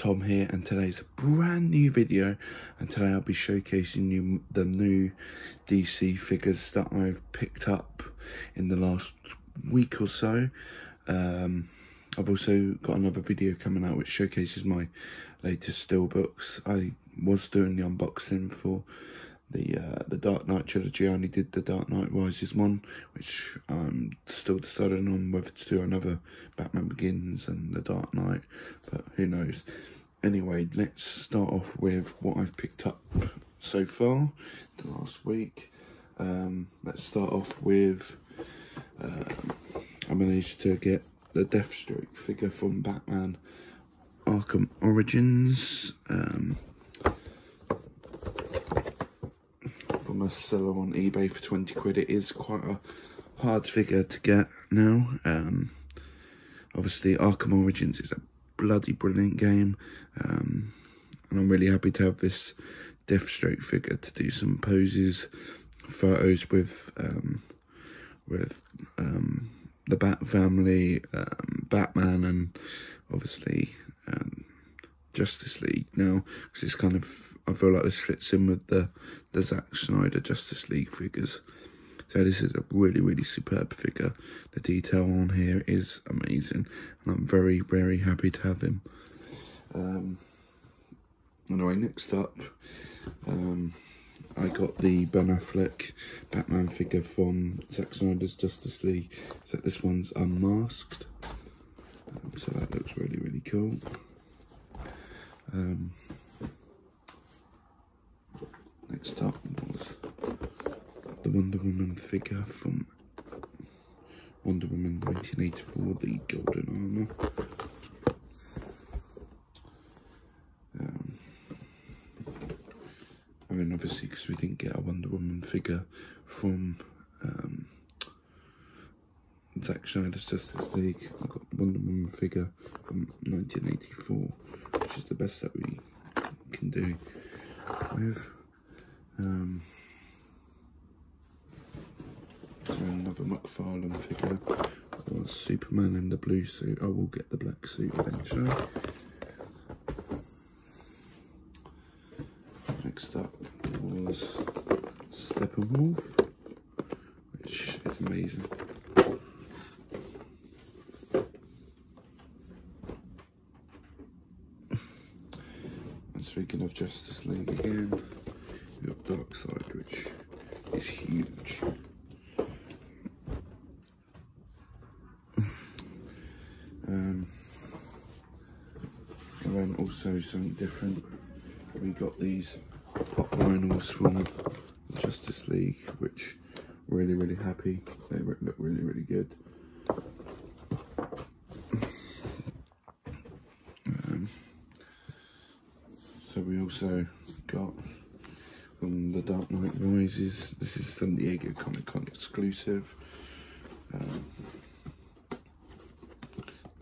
Tom here and today's a brand new video and today I'll be showcasing you the new DC figures that I've picked up in the last week or so. Um, I've also got another video coming out which showcases my latest steelbooks. I was doing the unboxing for the uh, the Dark Knight trilogy. I only did the Dark Knight Rises one, which I'm still deciding on whether to do another Batman Begins and the Dark Knight, but who knows. Anyway, let's start off with what I've picked up so far the last week. Um, let's start off with um, I managed to get the Deathstroke figure from Batman Arkham Origins. Um, seller on eBay for 20 quid. It is quite a hard figure to get now. Um, obviously, Arkham Origins is a bloody brilliant game. Um, and I'm really happy to have this Deathstroke figure to do some poses, photos with um, with um, the Bat family, um, Batman, and obviously um, Justice League now because it's kind of I feel like this fits in with the the Zack Snyder Justice League figures. So this is a really really superb figure. The detail on here is amazing, and I'm very very happy to have him. Um, anyway, next up, um, I got the Ben Affleck Batman figure from Zack Snyder's Justice League. So this one's unmasked. Um, so that looks really really cool. Um, next up was the Wonder Woman figure from Wonder Woman 1984, the Golden Armor. Um, I mean, obviously, because we didn't get a Wonder Woman figure from um, Zack Snyder's Justice League, I got the Wonder Woman figure from 1984, which is the best that we can do with. Um, another McFarlane figure was Superman in the blue suit. I will get the black suit eventually. Next up was Steppenwolf, which is amazing. And speaking of Justice League again, we got Darkseid, which is huge. um, and then also something different. We got these pop vinyls from Justice League, which really, really happy. They look really, really good. Um, so we also got from the Dark Knight Rises. This is San Diego Comic Con exclusive. Um,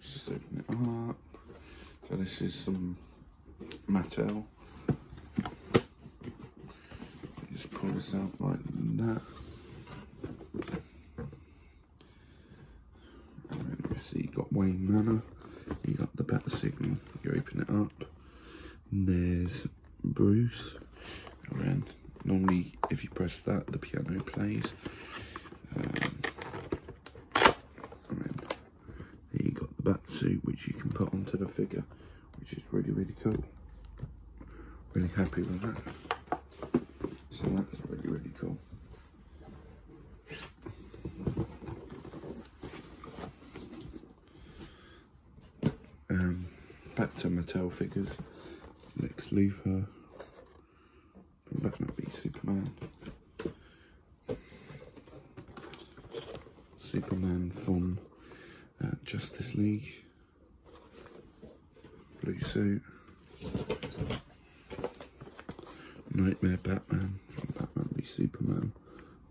just open it up. So this is some Mattel. Just pull this out like that. Obviously you got Wayne Manor. You got the bat signal. You open it up. And there's Bruce. Then normally if you press that the piano plays. Um, and you got the bat suit which you can put onto the figure, which is really really cool. Really happy with that. So that's really really cool. Um, back to Mattel figures. Lex Luthor Superman. Superman from uh, Justice League. Blue suit. Nightmare Batman from Batman v Superman.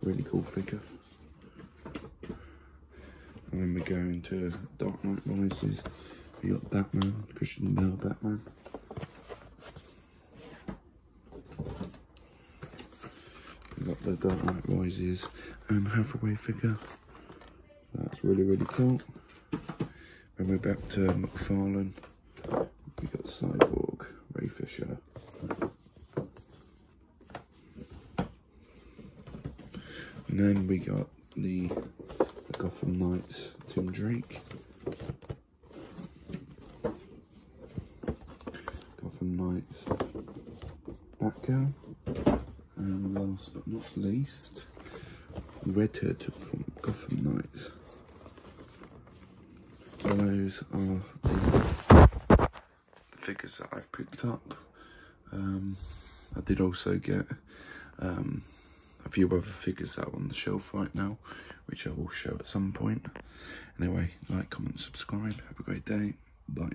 Really cool figure. And then we go into Dark Knight Rises. We got Batman, Christian Bale Batman. Dark Knight got rises and um, halfway figure. That's really, really cool. And we're back to McFarlane. We got Cyborg, Ray Fisher. And then we got the, the Gotham Knights, Tim Drake. Gotham Knights Batgirl. Last but not least, Red Hood from Gotham Knights. Those are the, the figures that I've picked up. Um, I did also get um, a few other figures that are on the shelf right now, which I will show at some point. Anyway, like, comment, subscribe. Have a great day. Bye.